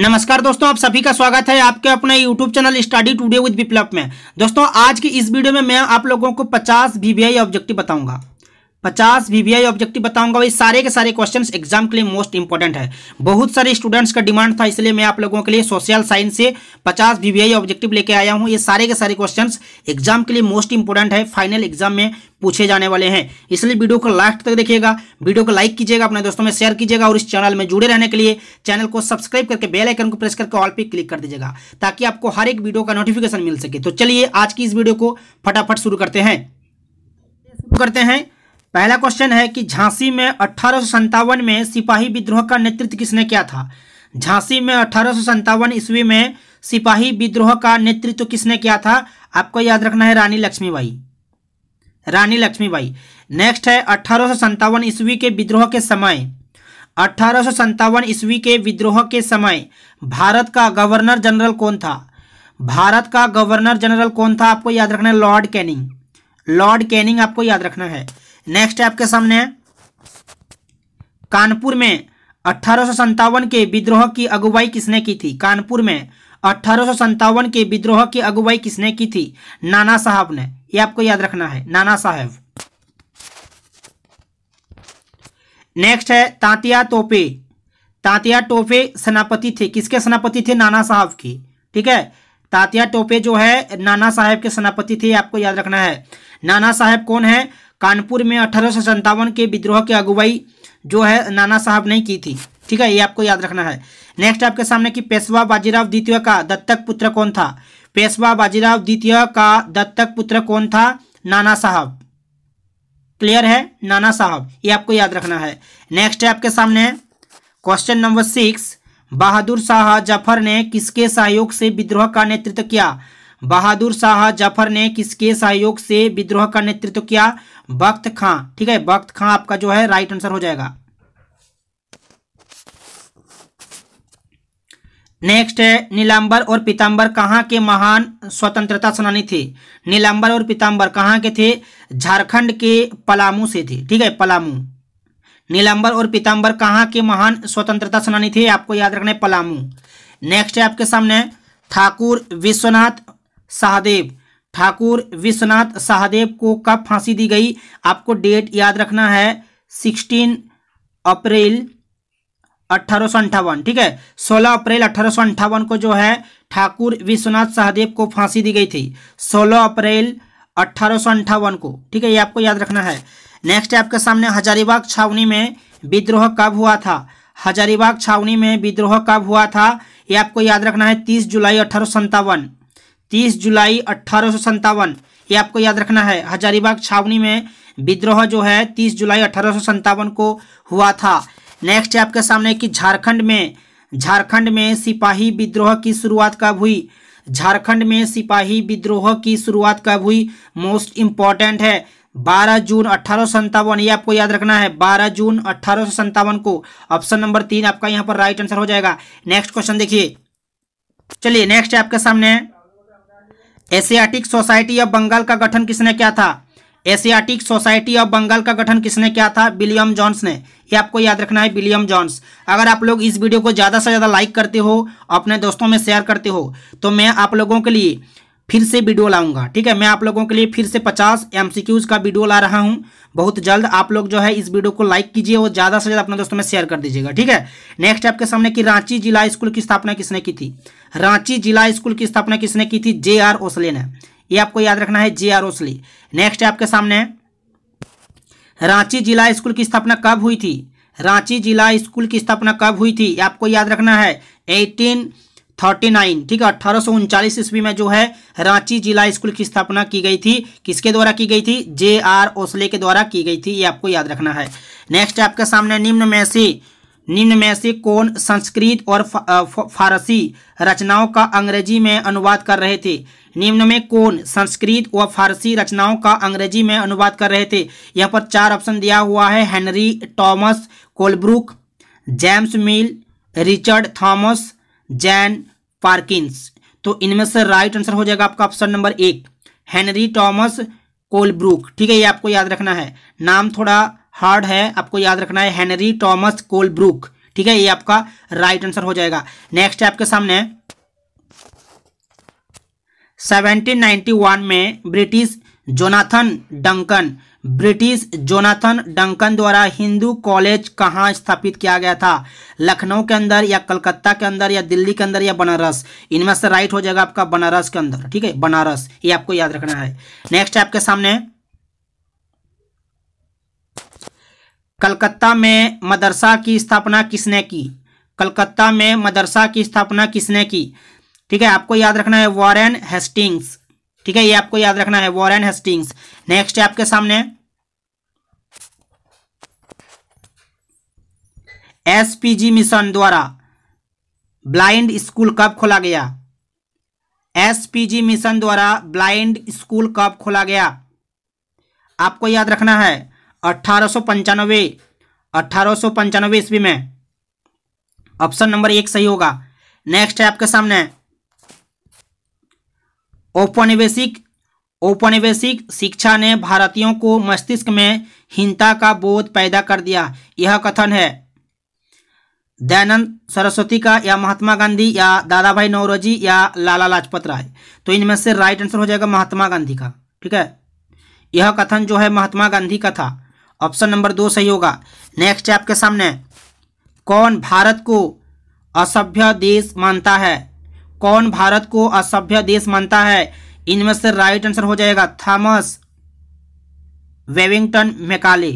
नमस्कार दोस्तों, आप सभी का स्वागत है आपके अपने YouTube channel study today with Viplav में। दोस्तों, आज की इस वीडियो में मैं आप लोगों को 50 वीवीआई ऑब्जेक्टिव बताऊँगा। 50 वीवीआई ऑब्जेक्टिव बताऊँगा। वही सारे के सारे क्वेश्चंस एग्ज़ाम के लिए मोस्ट इंपॉर्टेंट है। बहुत सारे स्टूडेंट्स का डिमांड था, इसलिए मैं आप लोगों के लिए सोशल साइंस से 50 वीवीआई ऑब्जेक्टिव लेके आया हूँ। ये सारे के सारे क्वेश्चंस एग्ज़ाम के लिए मोस्ट इंपॉर्टेंट है। फाइनल एग्ज़ाम में पूछे जाने वाले हैं। इसलिए वीडियो को लास्ट तक देखिएगा। वीडियो को लाइक कीजिएगा, अपने दोस्तों में शेयर कीजिएगा और इस चैनल में जुड़े रहने के लिए चैनल को सब्सक्राइब करके बेल आइकन को प्रेस करके ऑल पे क्लिक कर दीजिएगा, ताकि आपको हर एक वीडियो का नोटिफिकेशन मिल सके। तो चलिए आज की इस वीडियो को फटाफट शुरू करते हैं। शुरू करते हैं। पहला क्वेश्चन है कि झांसी में अठारह में सिपाही विद्रोह का नेतृत्व किसने किया था? झांसी में अठारह ईस्वी में सिपाही विद्रोह का नेतृत्व किसने किया था? आपको याद रखना है रानी लक्ष्मीबाई। रानी लक्ष्मीबाई। नेक्स्ट है, अठारह ईस्वी के विद्रोह के समय। अठारह ईस्वी के विद्रोह के समय भारत का गवर्नर जनरल कौन था? भारत का गवर्नर जनरल कौन था? आपको याद रखना है लॉर्ड कैनिंग। लॉर्ड कैनिंग आपको याद रखना है। नेक्स्ट आपके सामने है। कानपुर में अठारह के विद्रोह की अगुवाई किसने की थी? कानपुर में अठारह के विद्रोह की अगुवाई किसने की थी? नाना साहब ने। ये आपको याद रखना है, नाना साहब। नेक्स्ट है, तांतिया टोपे तांतिया टोपे सेनापति थे। किसके सेनापति थे? नाना साहब की। ठीक है? तांतिया टोपे जो है, नाना साहब के सेनापति थे आपको याद रखना है। नाना साहब कौन है? कानपुर में अठारह के विद्रोह की अगुवाई जो है नाना साहब ने की थी। ठीक है, ये आपको याद रखना है। नेक्स्ट आपके सामने कि पेशवा बाजीराव द्वितीय का दत्तक पुत्र कौन था? पेशवा बाजीराव द्वितीय का दत्तक पुत्र कौन था? नाना साहब। क्लियर है? नाना साहब। ये आपको याद रखना है। नेक्स्ट है आपके सामने। Question number six Bahadur Shah Zafar ने किसके सहयोग से विद्रोह का नेतृत्व किया? बहादुर शाह ज़फ़र ने किसके सहयोग से विद्रोह का नेतृत्व किया? बख्त खां, ठीक है? बख्त खां आपका जो है राइट आंसर हो जाएगा। नेक्स्ट है, नीलांबर और पीताम्बर कहाँ के महान स्वतंत्रता सेनानी थे? नीलांबर और पीताम्बर कहाँ के थे? झारखंड के पलामू से थे, ठीक है? पलामू। नीलांबर और पीताम्बर कहाँ के महान स्वतंत्रता सेनानी थे? आपको याद रखना है, पलामू। नेक्स्ट है आपके सामने, ठाकुर विश्वनाथ सहदेव ठाकुर विश्वनाथ सहदेव को कब फांसी दी गई? आपको डेट याद रखना है सिक्सटीन अप्रैल अट्ठारह ठीक है? 16 अप्रैल अट्ठारह को जो है, ठाकुर विश्वनाथ सहदेव को फांसी दी गई थी। 16 अप्रैल अट्ठारह को, ठीक है? ये आपको याद रखना है। नेक्स्ट आपके सामने, हजारीबाग छावनी में विद्रोह कब हुआ था? हजारीबाग छावनी में विद्रोह कब हुआ था? ये आपको याद रखना है, तीस जुलाई अठारह तीस जुलाई अट्ठारह ये आपको याद रखना है, हजारीबाग छावनी में विद्रोह जो है, तीस जुलाई अठारह को हुआ था। नेक्स्ट है आपके सामने कि झारखंड में झारखंड में सिपाही विद्रोह की शुरुआत कब हुई? झारखंड में सिपाही विद्रोह की शुरुआत कब हुई? मोस्ट इंपॉर्टेंट है 12 जून अठारह ये आपको याद रखना है 12 जून अठारह को। ऑप्शन नंबर तीन आपका यहाँ पर राइट आंसर हो जाएगा। नेक्स्ट क्वेश्चन देखिए। चलिए नेक्स्ट है आपके सामने। एशियाटिक सोसाइटी ऑफ़ बंगाल का गठन किसने किया था? एशियाटिक सोसाइटी ऑफ़ बंगाल का गठन किसने किया था? विलियम जॉन्स ने। ये आपको याद रखना है, विलियम जॉन्स। अगर आप लोग इस वीडियो को ज़्यादा से ज़्यादा लाइक करते हो, अपने दोस्तों में शेयर करते हो तो मैं आप लोगों के लिए फिर से वीडियो लाऊँगा। ठीक है, मैं आप लोगों के लिए फिर से पचास एम का वीडियो ला रहा हूँ। बहुत जल्द आप लोग जो है इस वीडियो को लाइक कीजिए और ज़्यादा से ज़्यादा अपने दोस्तों में शेयर कर दीजिएगा। ठीक है नेक्स्ट आपके सामने की रांची जिला स्कूल की स्थापना किसने की थी? रांची जिला स्कूल की स्थापना किसने की थी? जे आर ओसले ने। ये आपको याद रखना है जे आर ओसले नेक्स्ट आपके सामने, रांची जिला स्कूल की स्थापना कब हुई थी? रांची जिला स्कूल की स्थापना कब हुई थी? आपको याद रखना है एटीन थर्टी नाइन, ठीक है अट्ठारह सौ उनचालीस ईस्वी में जो है रांची जिला स्कूल की स्थापना की गई थी। किसके द्वारा की गई थी? जे आर ओसले के द्वारा की गई थी, ये आपको याद रखना है। नेक्स्ट आपके सामने निम्न में से। निम्न में से कौन संस्कृत और फारसी रचनाओं का अंग्रेज़ी में अनुवाद कर रहे थे? निम्न में कौन संस्कृत व फारसी रचनाओं का अंग्रेज़ी में अनुवाद कर रहे थे? यहाँ पर चार ऑप्शन दिया हुआ है। Henry, Thomas, Colebrooke, James Mill, Richard Thomas, Jane Perkins. तो इनमें से राइट आंसर हो जाएगा आपका ऑप्शन नंबर एक, हेनरी टॉमस कोलब्रुक। ठीक है, ये आपको याद रखना है। नाम थोड़ा हार्ड है, आपको याद रखना है, हेनरी टॉमस कोलब्रुक। ठीक है, ये आपका राइट आंसर हो जाएगा। नेक्स्ट आपके सामने। 1791 में British Jonathan Duncan. British Jonathan Duncan द्वारा हिंदू कॉलेज कहाँ स्थापित किया गया था? लखनऊ के अंदर या कलकत्ता के अंदर या दिल्ली के अंदर या बनारस? इनमें से राइट हो जाएगा आपका बनारस के अंदर, ठीक है? बनारस, ये आपको याद रखना है। नेक्स्ट आपके सामने। कलकत्ता में मदरसा की स्थापना किसने की? कलकत्ता में मदरसा की स्थापना किसने की? ठीक है, आपको याद रखना है, वॉरेन हेस्टिंग्स। ठीक है, ये आपको याद रखना है वॉरेन हेस्टिंग्स नेक्स्ट है आपके सामने। एसपीजी मिशन द्वारा ब्लाइंड स्कूल कब खोला गया? एसपीजी मिशन द्वारा ब्लाइंड स्कूल कब खोला गया? आपको याद रखना है, अठारह सौ पंचानवे, अठारह सौ पंचानवे ईस्वी में। ऑप्शन नंबर एक सही होगा। नेक्स्ट है आपके सामने। औपनिवेशिक औपनिवेशिक शिक्षा ने भारतीयों को मस्तिष्क में हिंसा का बोध पैदा कर दिया। यह कथन है। दयानंद सरस्वती का, या महात्मा गांधी, या दादा भाई नौरोजी, या लाला लाजपत राय। तो इनमें से राइट आंसर हो जाएगा महात्मा गांधी का। ठीक है? यह कथन जो है महात्मा गांधी का था। ऑप्शन नंबर दो सही होगा। नेक्स्ट आपके सामने। कौन भारत को असभ्य देश मानता है? कौन भारत को असभ्य देश मानता है? इनमें से राइट आंसर हो जाएगा Thomas Babington Macaulay.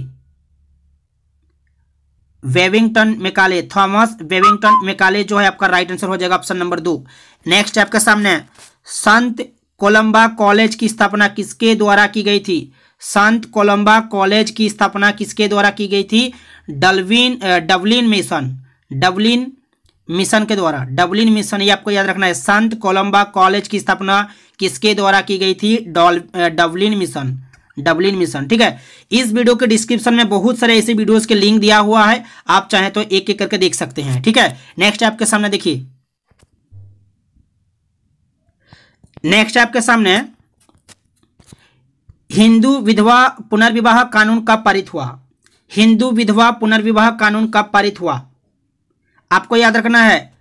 Babington Macaulay, Thomas Babington Macaulay जो है आपका राइट आंसर हो जाएगा ऑप्शन नंबर दो। नेक्स्ट आपके सामने, संत कोलंबा कॉलेज की स्थापना किसके द्वारा की गई थी? संत कोलंबा कॉलेज की स्थापना किसके द्वारा की गई थी? Dublin, Dublin mission Dublin mission के द्वारा, डबलिन मिशन, ये आपको याद रखना है, संत कोलंबा कॉलेज की स्थापना किसके द्वारा की गई थी? डबलिन मिशन डबलिन मिशन, ठीक है? इस वीडियो के डिस्क्रिप्शन में बहुत सारे ऐसे वीडियोस के लिंक दिया हुआ है, आप चाहें तो एक एक करके देख सकते हैं, ठीक है? नेक्स्ट आपके सामने देखिए। नेक्स्ट आपके सामने, हिंदू विधवा पुनर्विवाह कानून कब पारित हुआ। हिंदू विधवा पुनर्विवाह कानून कब पारित हुआ। आपको याद रखना है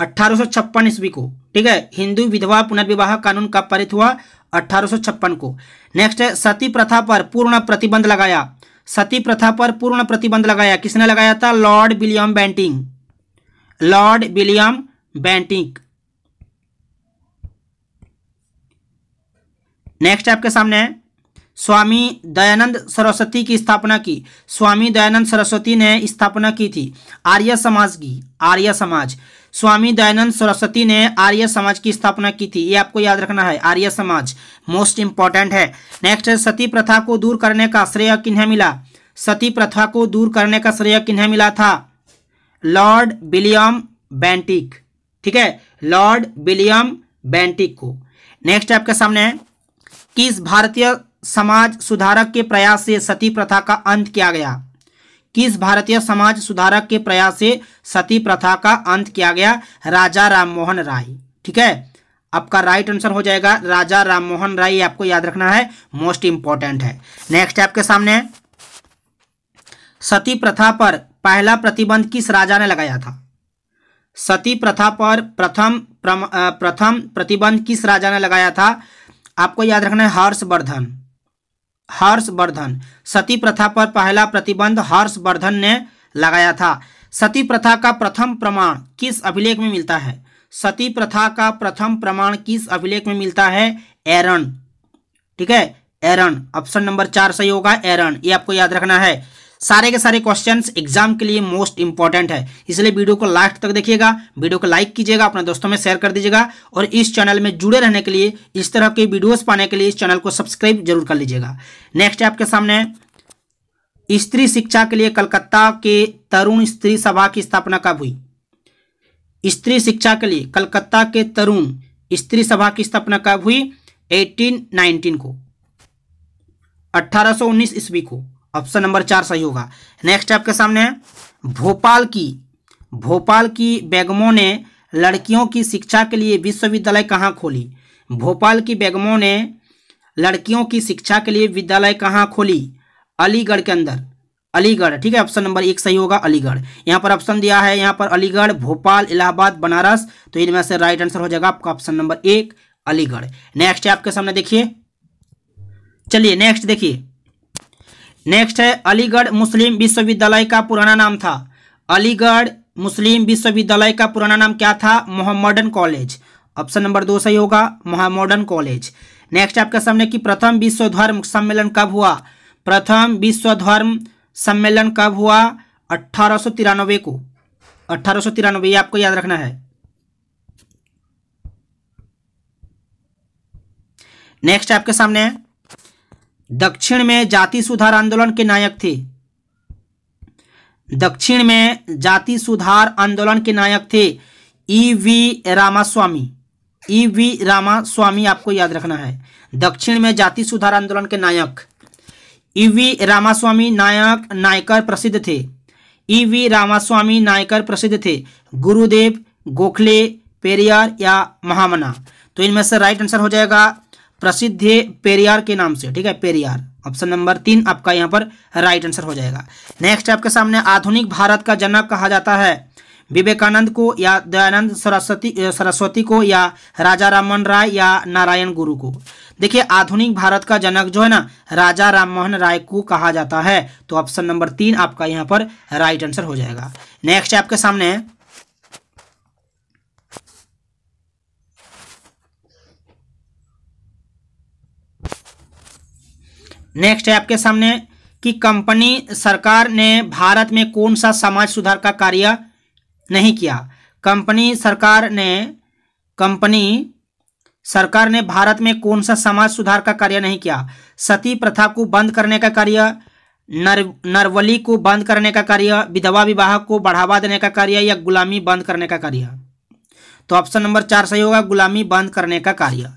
अट्ठारह ईस्वी को, ठीक है, हिंदू विधवा पुनर्विवाह कानून कब पारित हुआ? अट्ठारह को। नेक्स्ट है, सती प्रथा पर पूर्ण प्रतिबंध लगाया। सती प्रथा पर पूर्ण प्रतिबंध लगाया। किसने लगाया था? Lord William Bentinck lord William Bentinck next आपके सामने स्वामी दयानंद सरस्वती की स्थापना की। स्वामी दयानंद सरस्वती ने स्थापना की थी। आर्य समाज की, आर्य समाज। स्वामी दयानंद सरस्वती ने आर्य समाज की स्थापना की थी। ये आपको याद रखना है, आर्य समाज। मोस्ट इंपॉर्टेंट है। नेक्स्ट है सती प्रथा को दूर करने का श्रेय किन्हें मिला? सती प्रथा को दूर करने का श्रेय किन्हें मिला था? लॉर्ड विलियम बैंटिक ठीक है? लॉर्ड विलियम बैंटिक को। नेक्स्ट आपके सामने है। किस भारतीय समाज सुधारक के प्रयास से सती प्रथा का अंत किया गया। किस भारतीय समाज सुधारक के प्रयास से सती प्रथा का अंत किया गया? राजा राममोहन राय। ठीक है? आपका राइट आंसर हो जाएगा। राजा राममोहन राय आपको याद रखना है। मोस्ट इंपॉर्टेंट है। नेक्स्ट आपके सामने। सती प्रथा पर पहला प्रतिबंध किस राजा ने लगाया था? सती प्रथा पर प्रथम प्रथम प्रतिबंध किस राजा ने लगाया था? आपको याद रखना है हर्षवर्धन। हर्षवर्धन। सती प्रथा पर पहला प्रतिबंध हर्षवर्धन ने लगाया था। सती प्रथा का प्रथम प्रमाण किस अभिलेख में मिलता है? सती प्रथा का प्रथम प्रमाण किस अभिलेख में मिलता है? एरन। ठीक है? एरन। ऑप्शन नंबर चार सही होगा, एरन। ये आपको याद रखना है। सारे के सारे क्वेश्चन एग्ज़ाम के लिए मोस्ट इंपॉर्टेंट है। इसलिए वीडियो को लास्ट तक देखिएगा। वीडियो को लाइक कीजिएगा, अपने दोस्तों में शेयर कर दीजिएगा और इस चैनल में जुड़े रहने के लिए, इस तरह के वीडियोस पाने के लिए इस चैनल को सब्सक्राइब ज़रूर कर लीजिएगा। नेक्स्ट आपके सामने, स्त्री शिक्षा के लिए कलकत्ता के तरुण स्त्री सभा की स्थापना कब हुई? स्त्री शिक्षा के लिए कलकत्ता के तरुण स्त्री सभा की स्थापना कब हुई? 1819 को। 1819 ईस्वी को। ऑप्शन नंबर चार सही होगा। नेक्स्ट आपके सामने भोपाल की भोपाल की बेगमों ने लड़कियों की शिक्षा के लिए विश्वविद्यालय कहाँ खोली? भोपाल की बेगमों ने लड़कियों की शिक्षा के लिए विद्यालय कहाँ खोली? अलीगढ़ के अंदर। अलीगढ़, ठीक है? ऑप्शन नंबर एक सही होगा, अलीगढ़। यहाँ पर ऑप्शन दिया है, यहाँ पर अलीगढ़, भोपाल, इलाहाबाद, बनारस। तो इनमें से राइट आंसर हो जाएगा आपका ऑप्शन नंबर एक, अलीगढ़। नेक्स्ट है आपके सामने देखिए। चलिए नेक्स्ट देखिए। नेक्स्ट है, अलीगढ़ मुस्लिम विश्वविद्यालय का पुराना नाम था। अलीगढ़ मुस्लिम विश्वविद्यालय का पुराना नाम क्या था? Mohammedan college. ऑप्शन नंबर दो सही होगा मोहम्मदन कॉलेज। नेक्स्ट आपके सामने कि प्रथम विश्व धर्म सम्मेलन कब हुआ? प्रथम विश्व धर्म सम्मेलन कब हुआ? अठारह को। अट्ठारह अठारह आपको याद रखना है। नेक्स्ट आपके सामने। दक्षिण में जाति सुधार आंदोलन के नायक थे। दक्षिण में जाति सुधार आंदोलन के नायक थे E V Ramasamy. E V Ramasamy आपको याद रखना है। दक्षिण में जाति सुधार आंदोलन के नायक। ई वी रामास्वामी नायक नायकर प्रसिद्ध थे। ई वी रामास्वामी नायकर प्रसिद्ध थे। गुरुदेव गोखले, पेरियार या महामना। तो इनमें से राइट आंसर हो जाएगा प्रसिद्ध पेरियार के नाम से, ठीक है, पेरियार। ऑप्शन नंबर तीन आपका यहाँ पर राइट आंसर हो जाएगा। नेक्स्ट आपके सामने आधुनिक भारत का जनक कहा जाता है। विवेकानंद को या दयानंद सरस्वती सरस्वती को या राजा राममोहन राय या नारायण गुरु को। देखिए, आधुनिक भारत का जनक जो है ना, राजा राममोहन राय को कहा जाता है। तो ऑप्शन नंबर तीन आपका यहाँ पर राइट आंसर हो जाएगा। नेक्स्ट आपके सामने नेक्स्ट है आपके सामने कि कंपनी सरकार ने भारत में कौन सा समाज सुधार का कार्य नहीं किया। कंपनी सरकार ने कंपनी सरकार ने भारत में कौन सा समाज सुधार का कार्य नहीं किया। सती प्रथा को बंद करने का कार्य, नर, नरवली को बंद करने का कार्य, विधवा विवाह को बढ़ावा देने का कार्य या गुलामी बंद करने का कार्य। तो ऑप्शन नंबर चार सही होगा, गुलामी बंद करने का कार्य।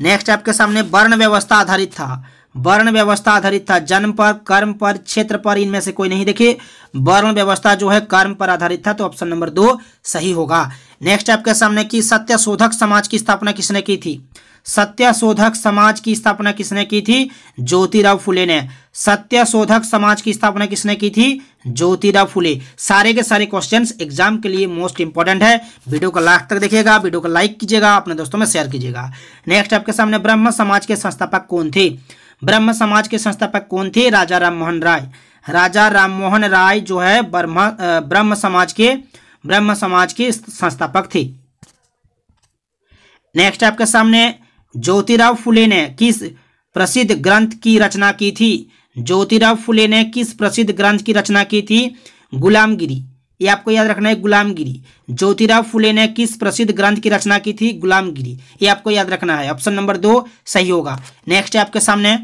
नेक्स्ट आपके सामने वर्ण व्यवस्था आधारित था। वर्ण व्यवस्था आधारित था। जन्म पर, कर्म पर, क्षेत्र पर इनमें से कोई नहीं देखिए वर्ण व्यवस्था जो है, कर्म पर आधारित था तो ऑप्शन नंबर दो सही होगा। नेक्स्ट आपके सामने की सत्य शोधक समाज की स्थापना किसने की थी? सत्य शोधक समाज की स्थापना किसने की थी? ज्योतिराव फुले ने। सत्य शोधक समाज की स्थापना किसने की थी? ज्योतिराव फुले। सारे के सारे क्वेश्चंस एग्ज़ाम के लिए मोस्ट इंपॉर्टेंट है। वीडियो को लास्ट तक देखिएगा वीडियो को लाइक कीजिएगा, अपने दोस्तों में शेयर कीजिएगा। नेक्स्ट आपके सामने ब्रह्म समाज के संस्थापक कौन थे? ब्रह्म समाज के संस्थापक कौन थे? राजा राम मोहन राय। राजा राम मोहन राय जो है, ब्रह्म ब्रह्म समाज के, ब्रह्म समाज के संस्थापक थे। नेक्स्ट आपके सामने, ज्योतिराव फुले ने किस प्रसिद्ध ग्रंथ की रचना की थी? ज्योतिराव फुले ने किस प्रसिद्ध ग्रंथ की रचना की थी? गुलामगिरी। ये आपको याद रखना है, गुलामगिरी। ज्योतिराव फुले ने किस प्रसिद्ध ग्रंथ की रचना की थी? गुलामगिरी। ये आपको याद रखना है, ऑप्शन नंबर दो सही होगा। नेक्स्ट आपके सामने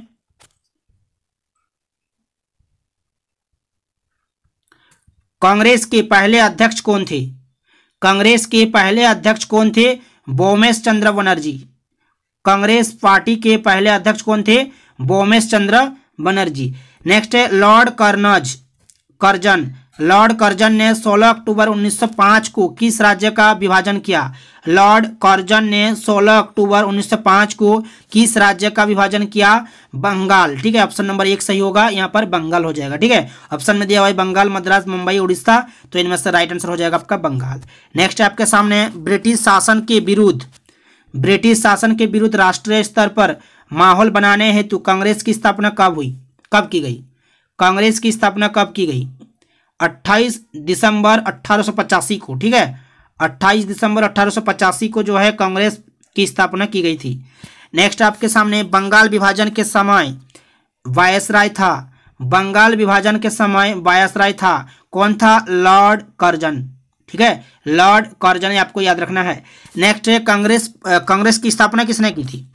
कांग्रेस के पहले अध्यक्ष कौन थे? कांग्रेस के पहले अध्यक्ष कौन थे? बोमेश चंद्र बनर्जी। कांग्रेस पार्टी के पहले अध्यक्ष कौन थे? बोमेश चंद्र बनर्जी। नेक्स्ट है lord Curzon. Curzon. Lord Curzon ने 16 अक्टूबर 1905 को किस राज्य का विभाजन किया? लॉर्ड कर्जन ने 16 अक्टूबर 1905 को किस राज्य का विभाजन किया? बंगाल। ठीक है ऑप्शन नंबर एक सही होगा, यहाँ पर बंगाल हो जाएगा। ठीक है ऑप्शन में दिया हुआ है बंगाल, मद्रास, मुंबई, उड़ीसा तो इनमें से राइट आंसर हो जाएगा आपका बंगाल। नेक्स्ट आपके सामने, ब्रिटिश शासन के विरुद्ध, ब्रिटिश शासन के विरुद्ध राष्ट्रीय स्तर पर माहौल बनाने हेतु कांग्रेस की स्थापना कब हुई? कब की गई? कांग्रेस की स्थापना कब की गई? 28 दिसंबर अट्ठारह को, ठीक है? 28 दिसंबर अट्ठारह को जो है कांग्रेस की स्थापना की गई थी। नेक्स्ट आपके सामने बंगाल विभाजन के समय वायसराय था। बंगाल विभाजन के समय वायसराय था। कौन था? लॉर्ड कर्जन, ठीक है? लॉर्ड कर्जन आपको याद रखना है। नेक्स्ट है कांग्रेस कांग्रेस की स्थापना किसने की थी?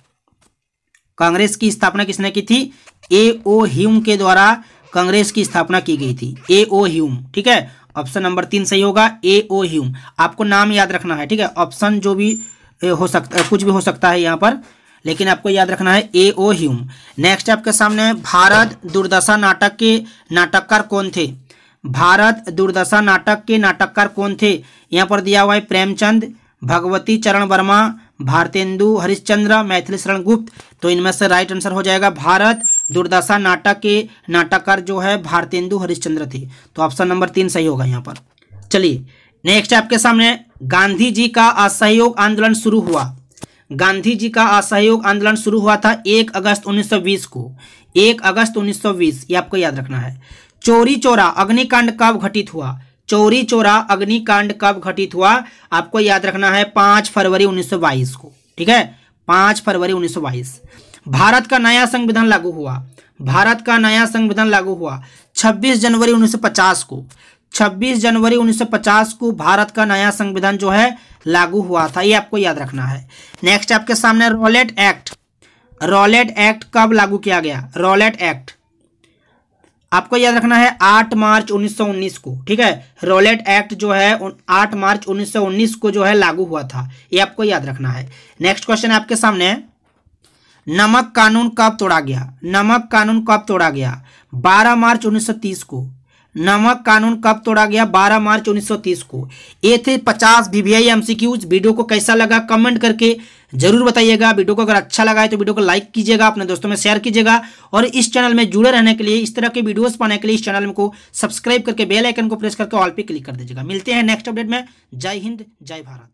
कांग्रेस की स्थापना किसने की थी? ए ओ ह्यूम के द्वारा कांग्रेस की स्थापना की गई थी। ए ओ ह्यूम, ठीक है? ऑप्शन नंबर तीन सही होगा, ए ओ ह्यूम। आपको नाम याद रखना है, ठीक है? ऑप्शन जो भी हो सकता कुछ भी हो सकता है यहाँ पर, लेकिन आपको याद रखना है ए ओ ह्यूम। नेक्स्ट आपके सामने भारत दुर्दशा नाटक के नाटककार कौन थे? भारत दुर्दशा नाटक के नाटककार कौन थे? यहाँ पर दिया हुआ है प्रेमचंद, भगवती चरण वर्मा, भारतेंदु हरिश्चंद्र, मैथिली शरण गुप्त तो इनमें से राइट आंसर हो जाएगा भारत दुर्दशा नाटक के नाटककार जो है भारतेंदु हरिश्चंद्र थे। तो ऑप्शन नंबर तीन सही होगा यहाँ पर। चलिए नेक्स्ट आपके सामने गांधी जी का असहयोग आंदोलन शुरू हुआ। गांधी जी का असहयोग आंदोलन शुरू हुआ था एक अगस्त 1920 को। एक अगस्त 1920 ये आपको याद रखना है। चोरी चोरा, अग्निकांड कब घटित हुआ? चोरी चोरा, अग्निकांड कब घटित हुआ? आपको याद रखना है पाँच फरवरी 1922 को, ठीक है? पाँच फरवरी 1922 भारत का नया संविधान लागू हुआ। भारत का नया संविधान लागू हुआ। 26 जनवरी 1950 को। 26 जनवरी 1950 को भारत का नया संविधान जो है, लागू हुआ था। ये आपको याद रखना है। नेक्स्ट आपके सामने रॉलेट एक्ट रॉलेट एक्ट कब लागू किया गया? रॉलेट एक्ट आपको याद रखना है 8 मार्च 1919 को। ठीक है? रॉलेट एक्ट जो है 8 मार्च 1919 को जो है, लागू हुआ था। ये आपको याद रखना है। नेक्स्ट क्वेश्चन आपके सामने। नमक कानून कब तोड़ा गया। नमक कानून कब तोड़ा गया। 12 मार्च 1930 को। नमक कानून कब तोड़ा गया 12 मार्च 1930 को। ये थे 50 वीवीआई एमसीक्यूज वीडियो को कैसा लगा कमेंट करके ज़रूर बताइएगा। वीडियो को अगर अच्छा लगा है तो वीडियो को लाइक कीजिएगा, अपने दोस्तों में शेयर कीजिएगा और इस चैनल में जुड़े रहने के लिए, इस तरह के वीडियोस पाने के लिए इस चैनल को सब्सक्राइब करके बेल आइकन को प्रेस करके ऑल पे क्लिक कर दीजिएगा। मिलते हैं नेक्स्ट अपडेट में। जय हिंद, जय भारत।